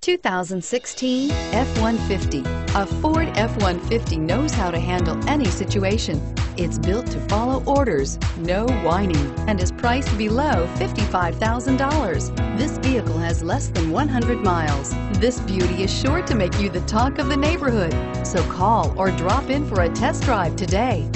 2016 F-150. A Ford F-150 knows how to handle any situation. It's built to follow orders, no whining, and is priced below $55,000. This vehicle has less than 100 miles. This beauty is sure to make you the talk of the neighborhood. So call or drop in for a test drive today.